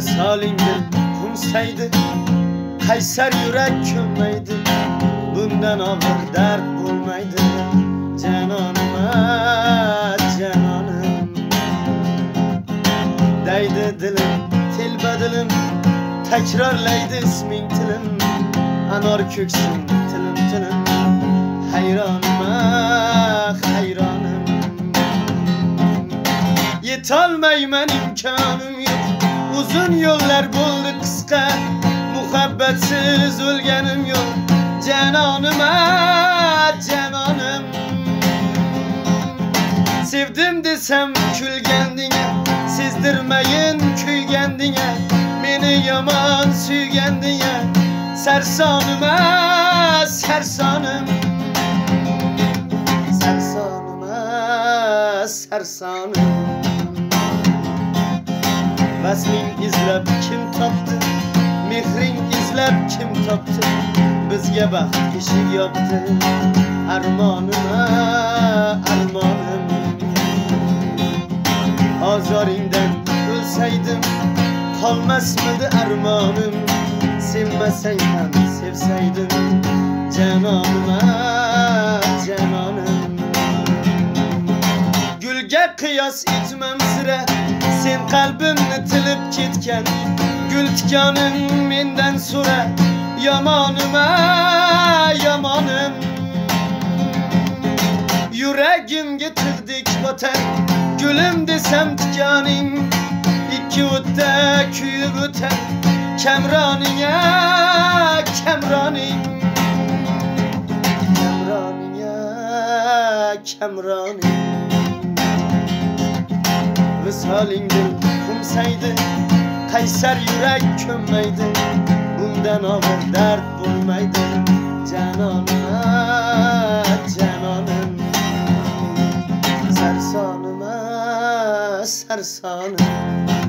Visalingdin kumsaydi Kaysar yürek kömmeydi Bundan ağır dert bulmaydı. Cananıma cananım. Değdi dilim tilbe dilim Tekrarlaydı ismin tilim. Anar köksün tilim tilim. Hayranıma hayranım. Yetolmayman imkonim yo'q Uzun yo'llar bo'ldi qisqa Muhabbatsiz o'lganim yo'q. Janonim janonim. Sevdim desam kulgandinga Sezdirmayin kuygandinga Meni yomon suygandinga Sarsonim sarsonim. Sarsonim sarsonim. Rasming izlab kim topdi? Mehring izlab kim topdi? Bizga baxt eshik yopdi. Armonim armonim Ozoringdan o'lsaydim Qolmasmidi armonim? Sevmasang ham sevsaydim Janonim a janonim Qiyos etmam sira Sen qalbimni tilib ketgan Gul tikoning mendan so'ra Yomonim a yomonim Yuragimga tig'dek botar Gulim desam tikoning Ikki o'tda kuyib o'tar Kamroning a kamroning Visolingdin kumsaydi Qaysar yurak ko'mmaydi Bundan og'ir dard bo'lmaydi Janonim a janonim Sarsonim a sarsonim